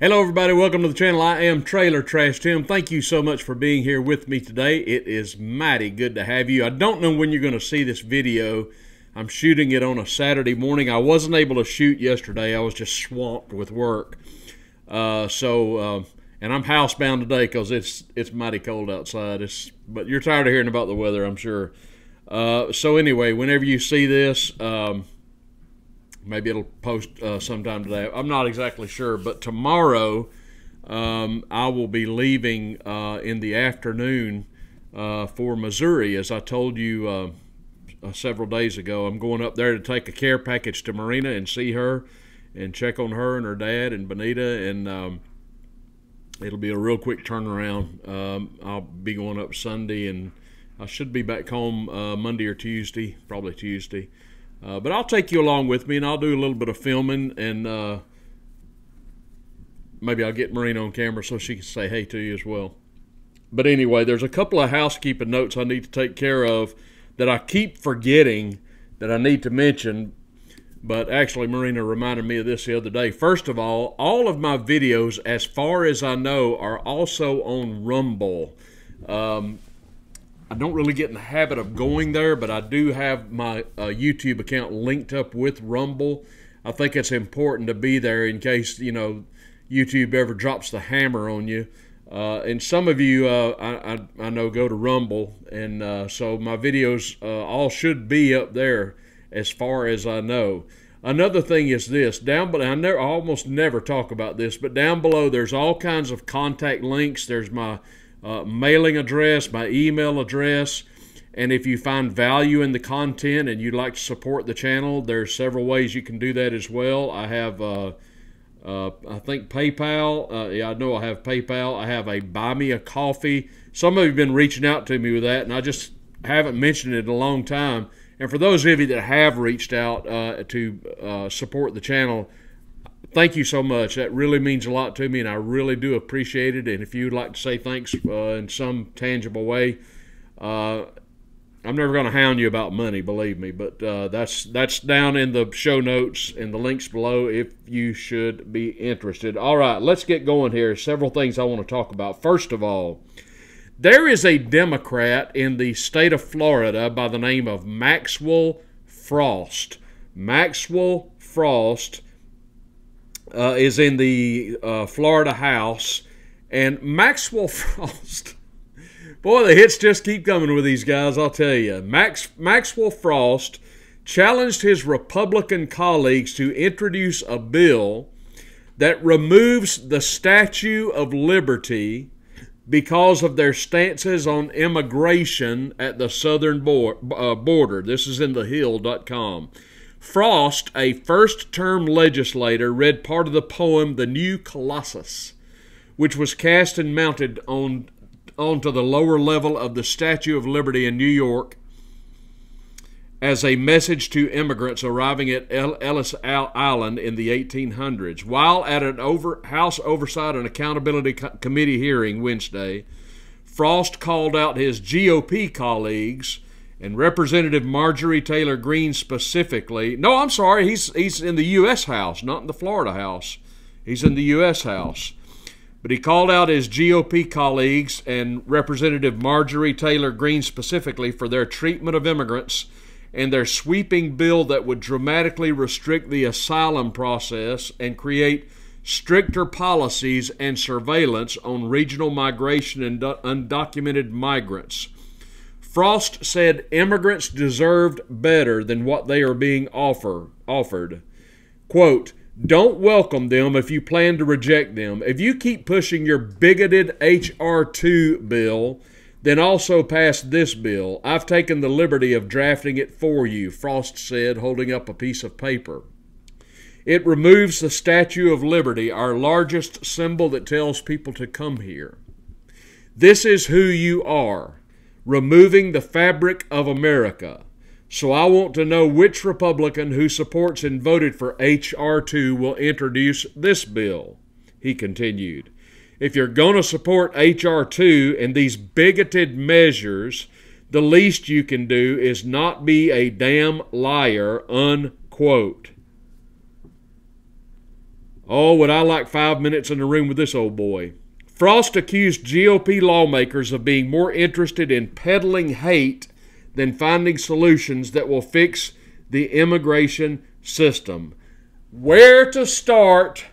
Hello, everybody. Welcome to the channel. I am Trailer Trash Tim. Thank you so much for being here with me today. It is mighty good to have you. I don't know when you're going to see this video. I'm shooting it on a Saturday morning. I wasn't able to shoot yesterday. I was just swamped with work. Uh, so, uh, and I'm housebound today because it's it's mighty cold outside. It's but you're tired of hearing about the weather, I'm sure. Uh, so anyway, whenever you see this. Um, Maybe it'll post uh, sometime today. I'm not exactly sure, but tomorrow um, I will be leaving uh, in the afternoon uh, for Missouri, as I told you uh, uh, several days ago. I'm going up there to take a care package to Marina and see her and check on her and her dad and Benita, and um, it'll be a real quick turnaround. Um, I'll be going up Sunday, and I should be back home uh, Monday or Tuesday, probably Tuesday. Uh, but I'll take you along with me, and I'll do a little bit of filming, and uh, maybe I'll get Marina on camera so she can say hey to you as well. But anyway, there's a couple of housekeeping notes I need to take care of that I keep forgetting that I need to mention. But actually, Marina reminded me of this the other day. First of all, all of my videos, as far as I know, are also on Rumble. Um, I don't really get in the habit of going there, but I do have my uh, YouTube account linked up with Rumble. I think it's important to be there in case you know YouTube ever drops the hammer on you. Uh, and some of you, uh, I, I, I, know, go to Rumble, and uh, so my videos uh, all should be up there as far as I know. Another thing is this down below. I, never, I almost never talk about this, but down below there's all kinds of contact links. There's my uh, mailing address, my email address. And if you find value in the content and you'd like to support the channel, there's several ways you can do that as well. I have, uh, uh, I think PayPal. Uh, yeah, I know I have PayPal. I have a Buy Me a Coffee. Some of you have been reaching out to me with that, and I just haven't mentioned it in a long time. And for those of you that have reached out uh, to uh, support the channel, thank you so much. That really means a lot to me, and I really do appreciate it. And if you'd like to say thanks uh, in some tangible way, uh, I'm never going to hound you about money, believe me. But uh, that's that's down in the show notes and the links below if you should be interested. All right, let's get going here. Several things I want to talk about. First of all. There is a Democrat in the state of Florida by the name of Maxwell Frost. Maxwell Frost uh, is in the uh, Florida House, and Maxwell Frost. Boy, the hits just keep coming with these guys. I'll tell you. Max Maxwell Frost challenged his Republican colleagues to introduce a bill that removes the Statue of Liberty because of their stances on immigration at the southern uh, border. This is in thehill.com. Frost, a first term legislator, read part of the poem The New Colossus, which was cast and mounted on onto the lower level of the Statue of Liberty in New York as a message to immigrants arriving at Ellis Island in the 1800s. While at an over, House Oversight and Accountability Committee hearing Wednesday, Frost called out his GOP colleagues and Representative Marjorie Taylor Greene specifically. No, I'm sorry, he's he's in the U.S. House, not in the Florida House. He's in the U.S. House. But he called out his GOP colleagues and Representative Marjorie Taylor Greene specifically for their treatment of immigrants and their sweeping bill that would dramatically restrict the asylum process and create stricter policies and surveillance on regional migration and undocumented migrants. Frost said immigrants deserved better than what they are being offer, offered. Quote, don't welcome them if you plan to reject them. If you keep pushing your bigoted H.R. 2 bill, then also pass this bill. I've taken the liberty of drafting it for you, Frost said, holding up a piece of paper. It removes the Statue of Liberty, our largest symbol that tells people to come here. This is who you are removing the fabric of America. So I want to know which Republican who supports and voted for H.R. 2 will introduce this bill, he continued. If you're going to support H.R. 2 and these bigoted measures, the least you can do is not be a damn liar, unquote. Oh, would I like five minutes in the room with this old boy? Frost accused GOP lawmakers of being more interested in peddling hate than finding solutions that will fix the immigration system. Where to start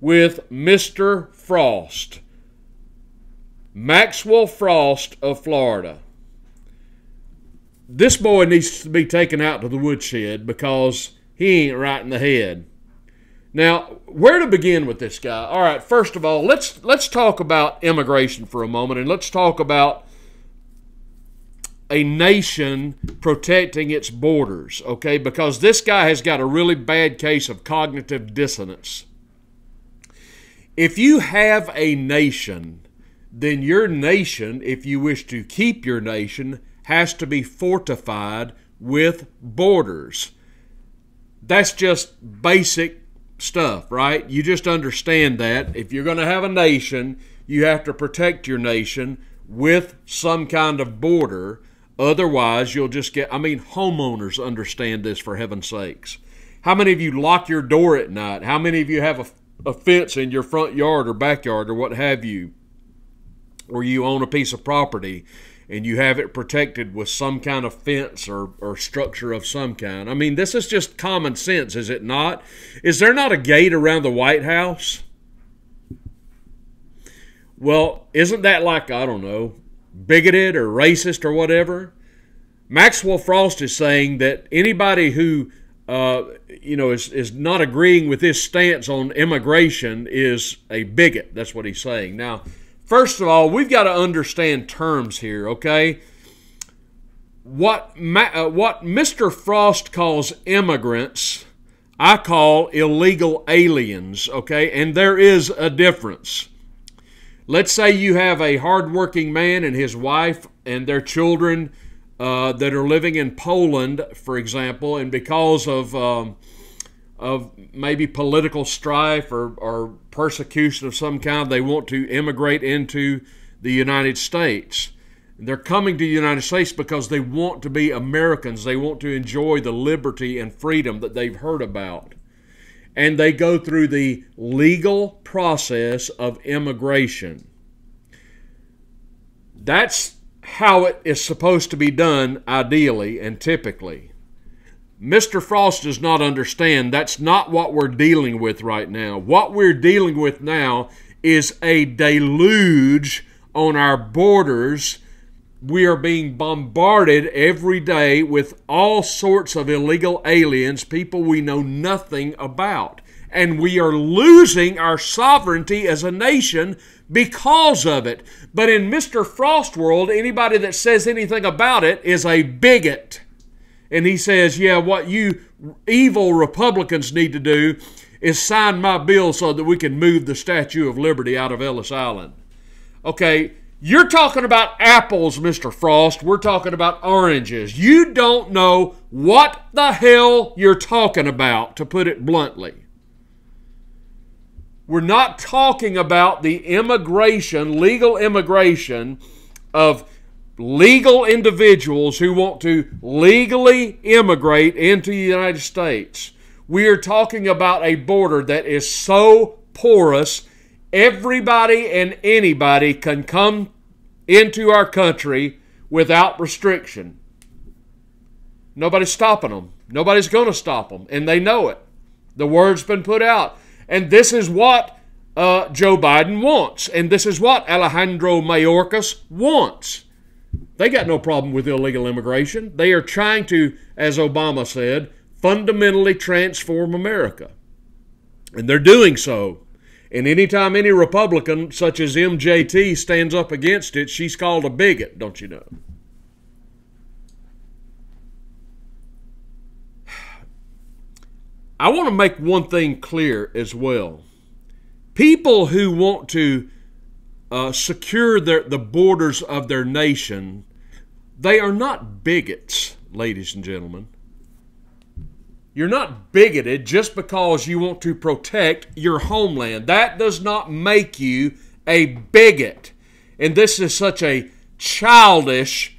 with Mr. Frost? Maxwell Frost of Florida. This boy needs to be taken out to the woodshed because he ain't right in the head. Now, where to begin with this guy? All right, first of all, let's let's talk about immigration for a moment and let's talk about a nation protecting its borders, okay? Because this guy has got a really bad case of cognitive dissonance. If you have a nation then your nation, if you wish to keep your nation, has to be fortified with borders. That's just basic stuff, right? You just understand that. If you're going to have a nation, you have to protect your nation with some kind of border. Otherwise, you'll just get, I mean, homeowners understand this for heaven's sakes. How many of you lock your door at night? How many of you have a, a fence in your front yard or backyard or what have you? or you own a piece of property and you have it protected with some kind of fence or, or structure of some kind. I mean, this is just common sense, is it not? Is there not a gate around the White House? Well, isn't that like, I don't know, bigoted or racist or whatever? Maxwell Frost is saying that anybody who uh, you know, is, is not agreeing with this stance on immigration is a bigot. That's what he's saying. Now, First of all, we've got to understand terms here, okay? What, uh, what Mr. Frost calls immigrants, I call illegal aliens, okay? And there is a difference. Let's say you have a hardworking man and his wife and their children uh, that are living in Poland, for example, and because of um, of maybe political strife or, or persecution of some kind. They want to immigrate into the United States. They're coming to the United States because they want to be Americans. They want to enjoy the liberty and freedom that they've heard about. And they go through the legal process of immigration. That's how it is supposed to be done, ideally and typically. Mr. Frost does not understand that's not what we're dealing with right now. What we're dealing with now is a deluge on our borders. We are being bombarded every day with all sorts of illegal aliens, people we know nothing about. And we are losing our sovereignty as a nation because of it. But in Mr. Frost world, anybody that says anything about it is a bigot. And he says, Yeah, what you evil Republicans need to do is sign my bill so that we can move the Statue of Liberty out of Ellis Island. Okay, you're talking about apples, Mr. Frost. We're talking about oranges. You don't know what the hell you're talking about, to put it bluntly. We're not talking about the immigration, legal immigration of legal individuals who want to legally immigrate into the United States. We are talking about a border that is so porous, everybody and anybody can come into our country without restriction. Nobody's stopping them. Nobody's going to stop them, and they know it. The word's been put out. And this is what uh, Joe Biden wants, and this is what Alejandro Mayorkas wants. They got no problem with illegal immigration. They are trying to, as Obama said, fundamentally transform America. And they're doing so. And anytime any Republican, such as MJT, stands up against it, she's called a bigot, don't you know? I want to make one thing clear as well. People who want to uh, secure their, the borders of their nation, they are not bigots, ladies and gentlemen. You're not bigoted just because you want to protect your homeland. That does not make you a bigot. And this is such a childish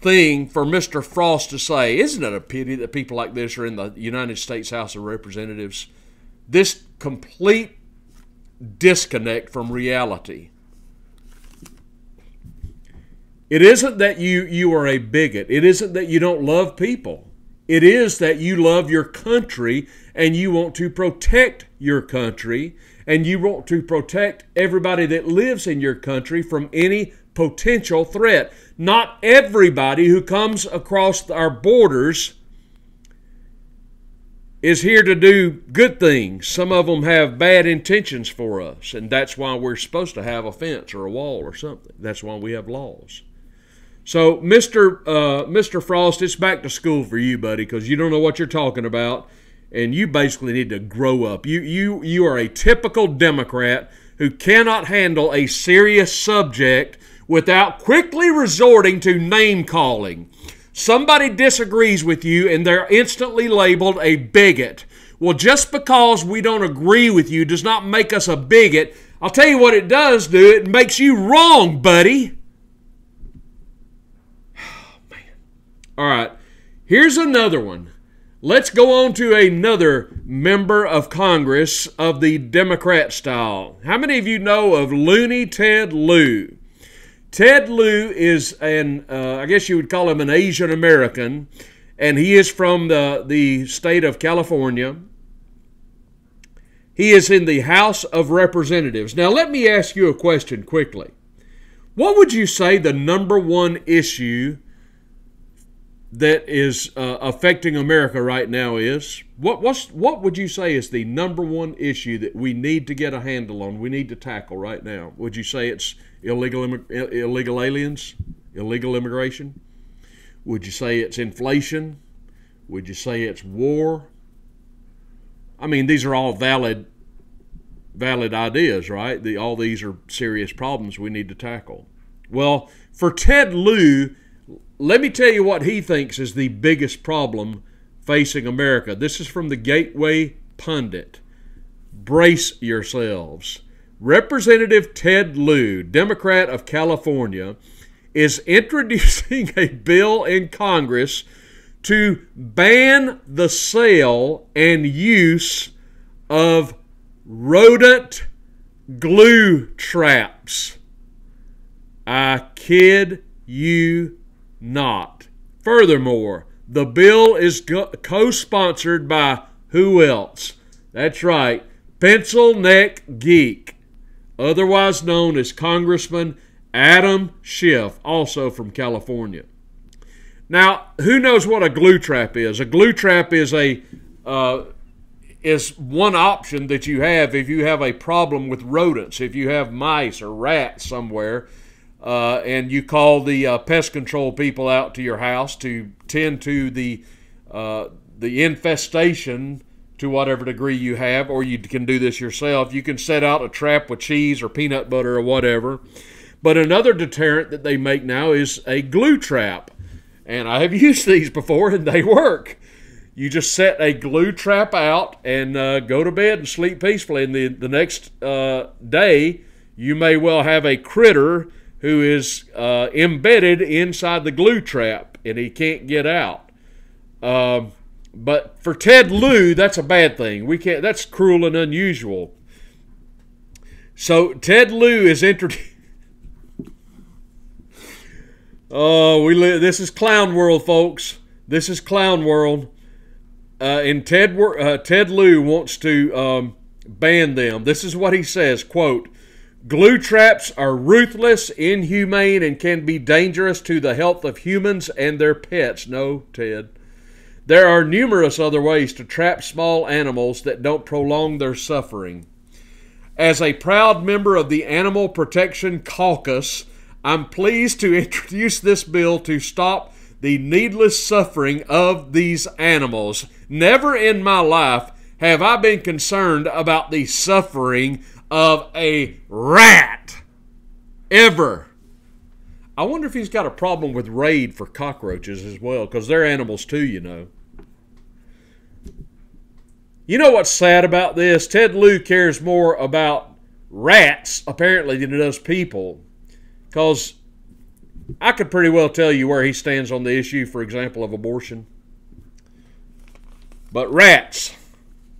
thing for Mr. Frost to say. Isn't it a pity that people like this are in the United States House of Representatives? This complete disconnect from reality. It isn't that you, you are a bigot. It isn't that you don't love people. It is that you love your country and you want to protect your country and you want to protect everybody that lives in your country from any potential threat. Not everybody who comes across our borders is here to do good things. Some of them have bad intentions for us, and that's why we're supposed to have a fence or a wall or something. That's why we have laws. So, Mr. Uh, Mr. Frost, it's back to school for you, buddy, because you don't know what you're talking about, and you basically need to grow up. You you you are a typical Democrat who cannot handle a serious subject without quickly resorting to name calling. Somebody disagrees with you and they're instantly labeled a bigot. Well, just because we don't agree with you does not make us a bigot. I'll tell you what it does do it makes you wrong, buddy. Oh, man. All right, here's another one. Let's go on to another member of Congress of the Democrat style. How many of you know of Looney Ted Lieu? Ted Lieu is an, uh, I guess you would call him an Asian American, and he is from the, the state of California. He is in the House of Representatives. Now, let me ask you a question quickly. What would you say the number one issue that is uh, affecting America right now is? What what's what would you say is the number one issue that we need to get a handle on? We need to tackle right now. Would you say it's illegal illegal aliens, illegal immigration? Would you say it's inflation? Would you say it's war? I mean, these are all valid valid ideas, right? The, all these are serious problems we need to tackle. Well, for Ted Lieu, let me tell you what he thinks is the biggest problem facing America. This is from the Gateway Pundit. Brace yourselves. Representative Ted Lieu, Democrat of California, is introducing a bill in Congress to ban the sale and use of rodent glue traps. I kid you not. Furthermore, the bill is co sponsored by who else? That's right, Pencil Neck Geek, otherwise known as Congressman Adam Schiff, also from California. Now, who knows what a glue trap is? A glue trap is a uh, is one option that you have if you have a problem with rodents. If you have mice or rats somewhere, uh, and you call the uh, pest control people out to your house to tend to the uh, the infestation to whatever degree you have, or you can do this yourself. You can set out a trap with cheese or peanut butter or whatever. But another deterrent that they make now is a glue trap, and I have used these before, and they work. You just set a glue trap out and uh, go to bed and sleep peacefully. And the the next uh, day, you may well have a critter who is uh, embedded inside the glue trap and he can't get out. Uh, but for Ted Lieu, that's a bad thing. We can't. That's cruel and unusual. So Ted Lieu is introduced. oh, we live. This is clown world, folks. This is clown world. Uh, and Ted uh, Ted Lieu wants to um, ban them. This is what he says: "Quote." Glue traps are ruthless, inhumane, and can be dangerous to the health of humans and their pets. No, Ted. There are numerous other ways to trap small animals that don't prolong their suffering. As a proud member of the Animal Protection Caucus, I'm pleased to introduce this bill to stop the needless suffering of these animals. Never in my life have I been concerned about the suffering of a rat ever. I wonder if he's got a problem with Raid for cockroaches as well, because they're animals too, you know. You know what's sad about this? Ted Lieu cares more about rats, apparently, than he does people. Because I could pretty well tell you where he stands on the issue, for example, of abortion. But rats,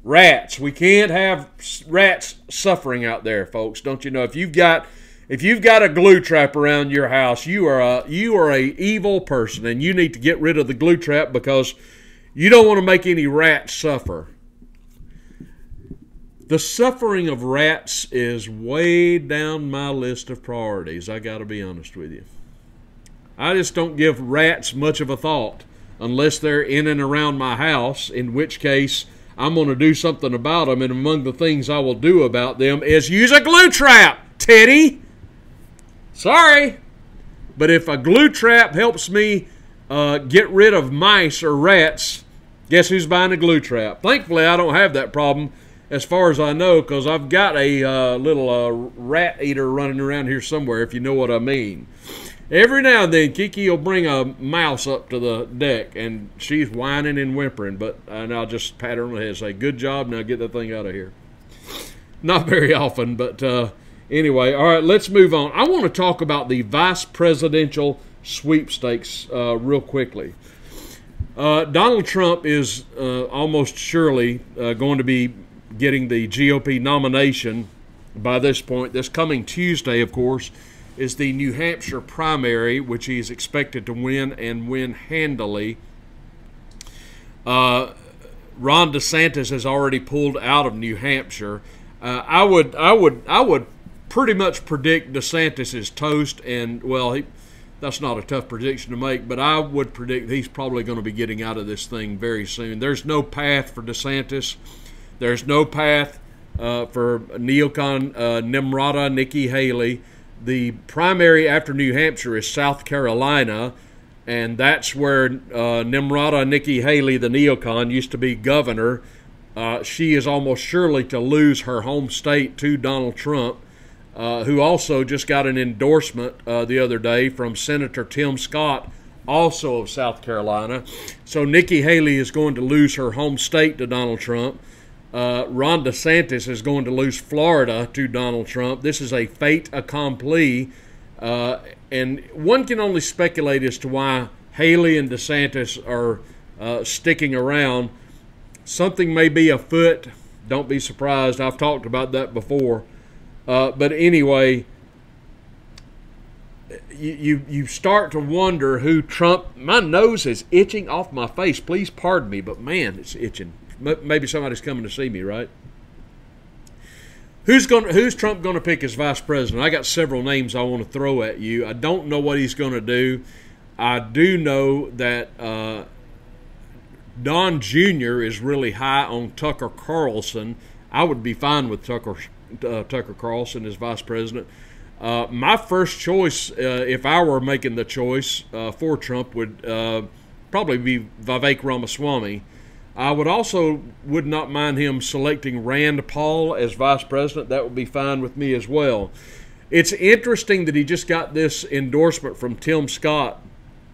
Rats. We can't have rats suffering out there, folks. Don't you know? If you've got if you've got a glue trap around your house, you are a you are a evil person, and you need to get rid of the glue trap because you don't want to make any rats suffer. The suffering of rats is way down my list of priorities. I got to be honest with you. I just don't give rats much of a thought unless they're in and around my house, in which case I'm going to do something about them. And among the things I will do about them is use a glue trap, Teddy. Sorry. But if a glue trap helps me uh, get rid of mice or rats, guess who's buying a glue trap? Thankfully, I don't have that problem as far as I know because I've got a uh, little uh, rat eater running around here somewhere, if you know what I mean. Every now and then, Kiki will bring a mouse up to the deck, and she's whining and whimpering. But and I'll just pat her on the head, and say, "Good job, now get that thing out of here." Not very often, but uh, anyway. All right, let's move on. I want to talk about the vice presidential sweepstakes uh, real quickly. Uh, Donald Trump is uh, almost surely uh, going to be getting the GOP nomination by this point. This coming Tuesday, of course is the New Hampshire primary, which he is expected to win and win handily. Uh, Ron DeSantis has already pulled out of New Hampshire. Uh, I would, I would, I would pretty much predict DeSantis is toast, and well, he, that's not a tough prediction to make, but I would predict he's probably going to be getting out of this thing very soon. There's no path for DeSantis. There's no path uh, for neocon uh, Nimrata Nikki Haley the primary after New Hampshire is South Carolina, and that's where uh, Nimrata Nikki Haley, the neocon, used to be governor. Uh, she is almost surely to lose her home state to Donald Trump, uh, who also just got an endorsement uh, the other day from Senator Tim Scott, also of South Carolina. So Nikki Haley is going to lose her home state to Donald Trump. Uh, Ron DeSantis is going to lose Florida to Donald Trump. This is a fait accompli. Uh, and one can only speculate as to why Haley and DeSantis are uh, sticking around. Something may be afoot. Don't be surprised. I've talked about that before. Uh, but anyway, you, you, you start to wonder who Trump. My nose is itching off my face. Please pardon me, but man, it's itching maybe somebody's coming to see me, right? Who's going? Who's Trump going to pick as vice president? I got several names I want to throw at you. I don't know what he's going to do. I do know that uh, Don Jr. is really high on Tucker Carlson. I would be fine with Tucker uh, Tucker Carlson as vice president. Uh, my first choice, uh, if I were making the choice uh, for Trump, would uh, probably be Vivek Ramaswamy. I would also would not mind him selecting Rand Paul as vice president. That would be fine with me as well. It's interesting that he just got this endorsement from Tim Scott,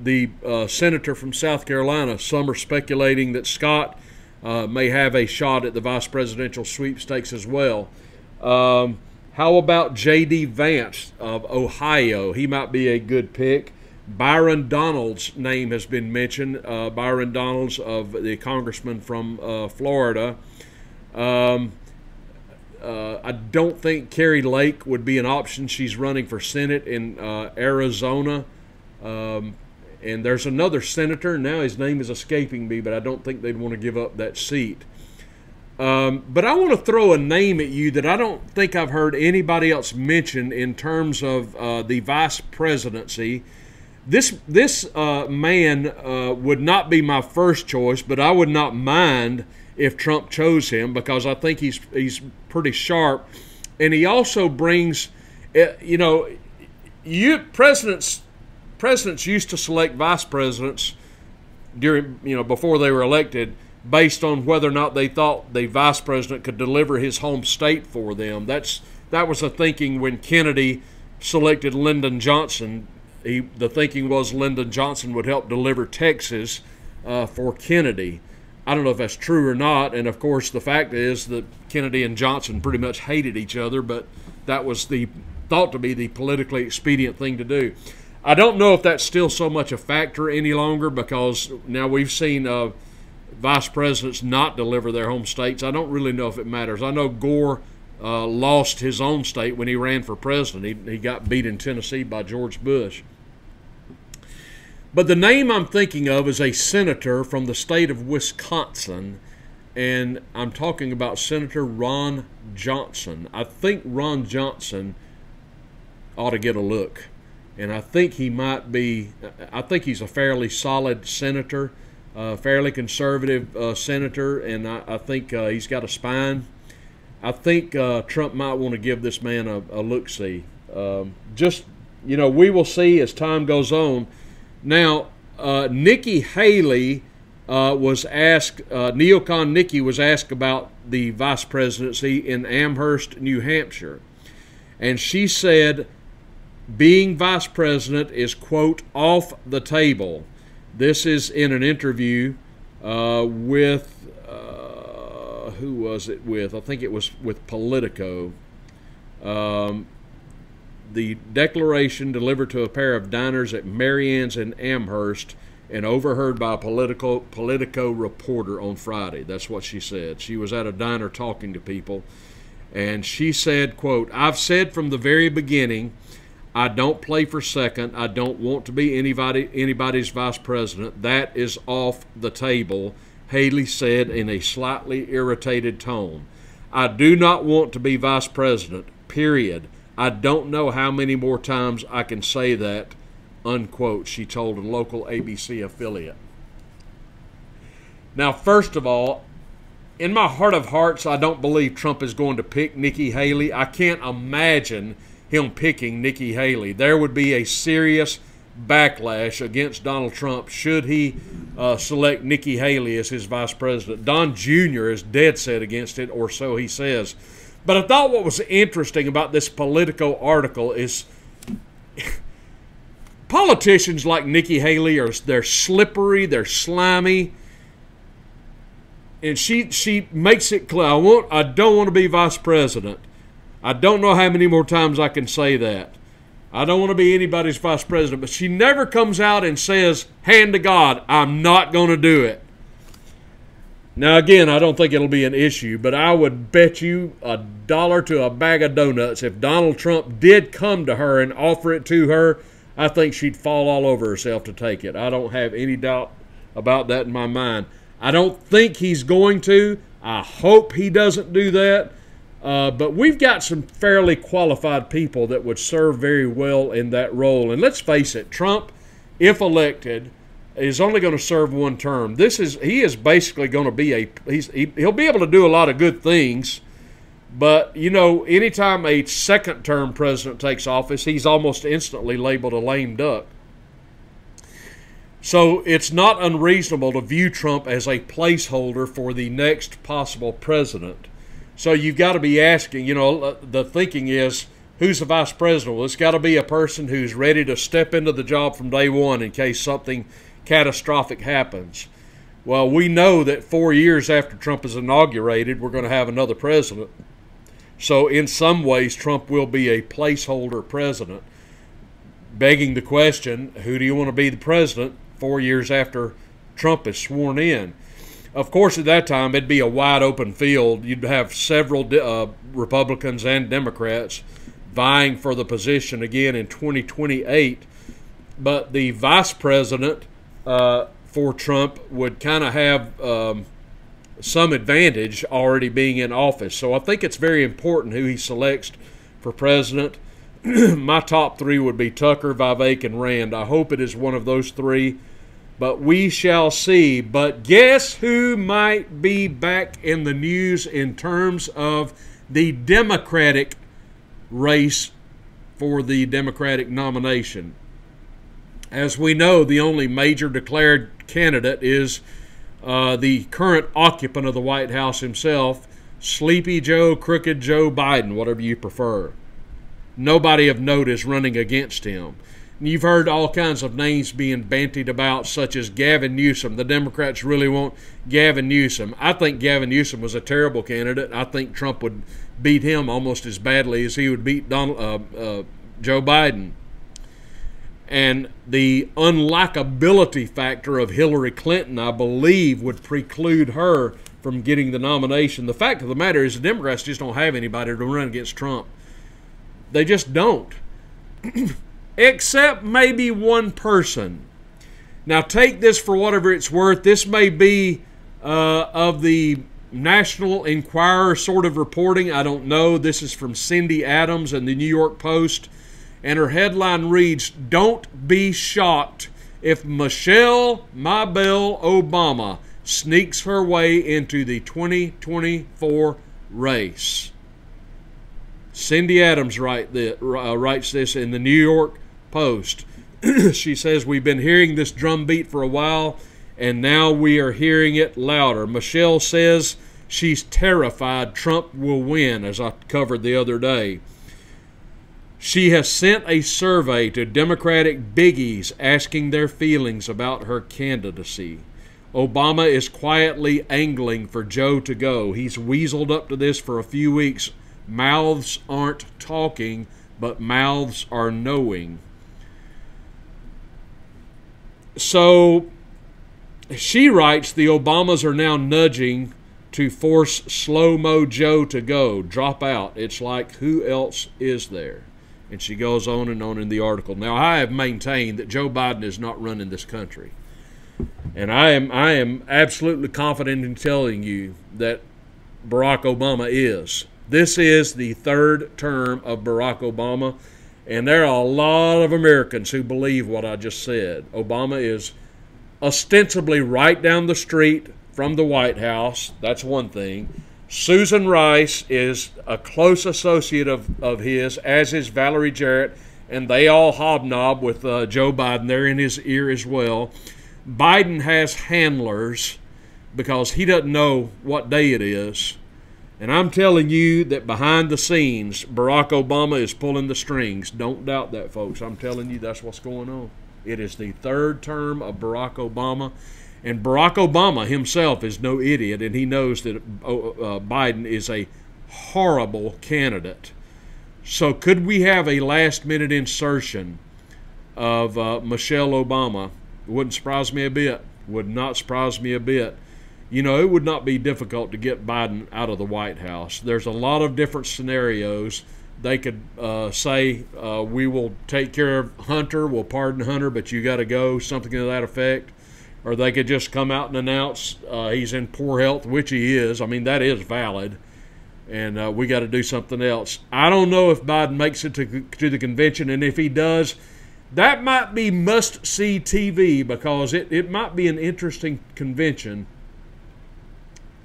the uh, senator from South Carolina. Some are speculating that Scott uh, may have a shot at the vice presidential sweepstakes as well. Um, how about J.D. Vance of Ohio? He might be a good pick. Byron Donalds' name has been mentioned. Uh, Byron Donalds, of the congressman from uh, Florida. Um, uh, I don't think Kari Lake would be an option. She's running for Senate in uh, Arizona. Um, and there's another senator. Now his name is escaping me, but I don't think they'd want to give up that seat. Um, but I want to throw a name at you that I don't think I've heard anybody else mention in terms of uh, the vice presidency this this uh, man uh, would not be my first choice, but I would not mind if Trump chose him because I think he's he's pretty sharp, and he also brings, uh, you know, you presidents presidents used to select vice presidents during you know before they were elected based on whether or not they thought the vice president could deliver his home state for them. That's that was the thinking when Kennedy selected Lyndon Johnson he, the thinking was Lyndon Johnson would help deliver Texas uh, for Kennedy. I don't know if that's true or not. And of course, the fact is that Kennedy and Johnson pretty much hated each other, but that was the thought to be the politically expedient thing to do. I don't know if that's still so much a factor any longer because now we've seen uh, vice presidents not deliver their home states. I don't really know if it matters. I know Gore uh, lost his own state when he ran for president. He, he got beat in Tennessee by George Bush. But the name I'm thinking of is a senator from the state of Wisconsin, and I'm talking about Senator Ron Johnson. I think Ron Johnson ought to get a look, and I think he might be. I think he's a fairly solid senator, fairly conservative uh, senator, and I, I think uh, he's got a spine. I think uh, Trump might want to give this man a, a look see. Um, just you know, we will see as time goes on now, uh, Nikki Haley uh, was asked, uh, Neocon Nikki was asked about the vice presidency in Amherst, New Hampshire. And she said, being vice president is, quote, off the table. This is in an interview uh, with, uh, who was it with? I think it was with Politico. Um, the declaration delivered to a pair of diners at MaryAnn's in Amherst and overheard by a political Politico reporter on Friday. That's what she said. She was at a diner talking to people, and she said, "quote I've said from the very beginning." I don't play for second. I don't want to be anybody anybody's vice president. That is off the table, Haley said in a slightly irritated tone. I do not want to be vice president. Period. I don't know how many more times I can say that, unquote, she told a local ABC affiliate. Now, first of all, in my heart of hearts, I don't believe Trump is going to pick Nikki Haley. I can't imagine him picking Nikki Haley. There would be a serious backlash against Donald Trump should he uh, select Nikki Haley as his vice president. Don Jr. is dead set against it, or so he says. But I thought what was interesting about this Politico article is politicians like Nikki Haley are they're slippery, they're slimy. And she she makes it clear I want I don't want to be vice president. I don't know how many more times I can say that. I don't want to be anybody's vice president, but she never comes out and says, hand to God, I'm not going to do it. Now, again, I don't think it'll be an issue, but I would bet you a dollar to a bag of donuts if Donald Trump did come to her and offer it to her, I think she'd fall all over herself to take it. I don't have any doubt about that in my mind. I don't think he's going to. I hope he doesn't do that. Uh, but we've got some fairly qualified people that would serve very well in that role. And let's face it, Trump, if elected, is only going to serve one term. This is he is basically going to be a he's he, he'll be able to do a lot of good things, but you know anytime a second term president takes office, he's almost instantly labeled a lame duck. So it's not unreasonable to view Trump as a placeholder for the next possible president. So you've got to be asking, you know, uh, the thinking is who's the vice president? Well, it's got to be a person who's ready to step into the job from day one in case something catastrophic happens. Well, we know that four years after Trump is inaugurated, we're going to have another president. So, in some ways, Trump will be a placeholder president, begging the question who do you want to be the president four years after Trump is sworn in? Of course, at that time, it'd be a wide open field. You'd have several uh, Republicans and Democrats vying for the position again in 2028. But the vice president uh, for Trump would kind of have um, some advantage already being in office. So I think it's very important who he selects for president. My top three would be Tucker, Vivek, and Rand. I hope it is one of those three, but we shall see. But guess who might be back in the news in terms of the Democratic race for the Democratic nomination? As we know, the only major declared candidate is uh, the current occupant of the White House himself, Sleepy Joe, Crooked Joe Biden, whatever you prefer. Nobody of note is running against him. You've heard all kinds of names being bantied about, such as Gavin Newsom. The Democrats really want Gavin Newsom. I think Gavin Newsom was a terrible candidate. I think Trump would beat him almost as badly as he would beat Donald, uh, uh, Joe Biden. And the unlikability factor of Hillary Clinton, I believe, would preclude her from getting the nomination. The fact of the matter is, the Democrats just don't have anybody to run against Trump. They just don't. Except maybe one person. Now, take this for whatever it's worth. This may be uh, of the National Enquirer sort of reporting. I don't know. This is from Cindy Adams and the New York Post and her headline reads Don't be shocked if Michelle Mabel Obama sneaks her way into the 2024 race. Cindy Adams write the, uh, writes this in the New York Post. she says, We've been hearing this drumbeat for a while, and now we are hearing it louder. Michelle says she's terrified Trump will win, as I covered the other day. She has sent a survey to Democratic biggies asking their feelings about her candidacy. Obama is quietly angling for Joe to go. He's weaseled up to this for a few weeks. Mouths aren't talking, but mouths are knowing. So she writes the Obamas are now nudging to force Slow Mo Joe to go, drop out. It's like, who else is there? And she goes on and on in the article. Now, I have maintained that Joe Biden is not running this country. And I am, I am absolutely confident in telling you that Barack Obama is. This is the third term of Barack Obama. And there are a lot of Americans who believe what I just said. Obama is ostensibly right down the street from the White House. That's one thing. Susan Rice is a close associate of, of his, as is Valerie Jarrett, and they all hobnob with uh, Joe Biden. They're in his ear as well. Biden has handlers because he doesn't know what day it is. And I'm telling you that behind the scenes, Barack Obama is pulling the strings. Don't doubt that, folks. I'm telling you that's what's going on. It is the third term of Barack Obama. And Barack Obama himself is no idiot, and he knows that uh, uh, Biden is a horrible candidate. So, could we have a last minute insertion of uh, Michelle Obama? Wouldn't surprise me a bit. Would not surprise me a bit. You know, it would not be difficult to get Biden out of the White House. There's a lot of different scenarios. They could uh, say, uh, We will take care of Hunter, we'll pardon Hunter, but you got to go, something to that effect or they could just come out and announce uh, he's in poor health, which he is. I mean, that is valid, and uh, we got to do something else. I don't know if Biden makes it to, to the convention, and if he does, that might be must see TV because it, it might be an interesting convention.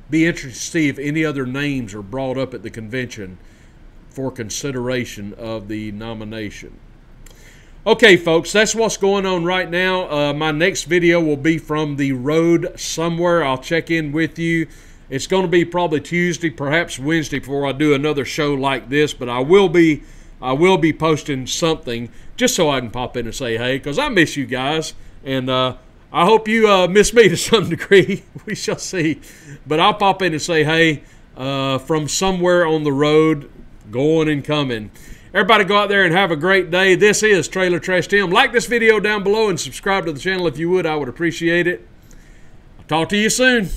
Be interested to see if any other names are brought up at the convention for consideration of the nomination. Okay, folks, that's what's going on right now. Uh, my next video will be from the road somewhere. I'll check in with you. It's going to be probably Tuesday, perhaps Wednesday before I do another show like this, but I will be I will be posting something just so I can pop in and say hey, because I miss you guys, and uh, I hope you uh, miss me to some degree. we shall see, but I'll pop in and say hey uh, from somewhere on the road, going and coming. Everybody go out there and have a great day. This is Trailer Trash Tim. Like this video down below and subscribe to the channel if you would. I would appreciate it. I'll talk to you soon.